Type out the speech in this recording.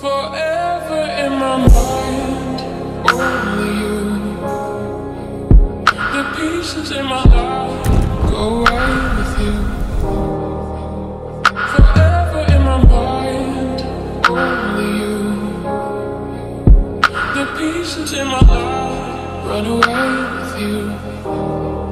Forever in my mind, only you. The pieces in my life go away with you. Forever in my mind, only you. The pieces in my life run away with you.